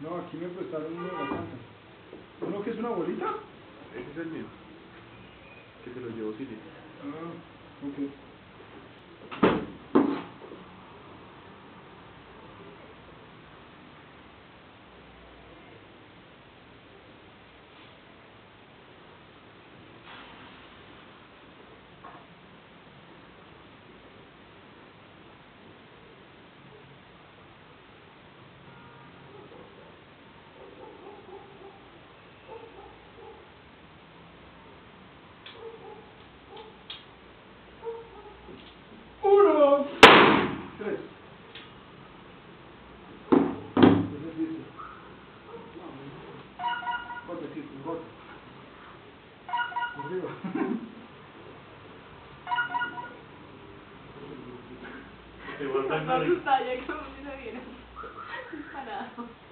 No, aquí me prestaron uno de la. ¿Uno que es una bolita? Ese es el mío. Que se lo llevó Silvia. Ah, voz. Corrido. No ya que no viene bien. Disparado.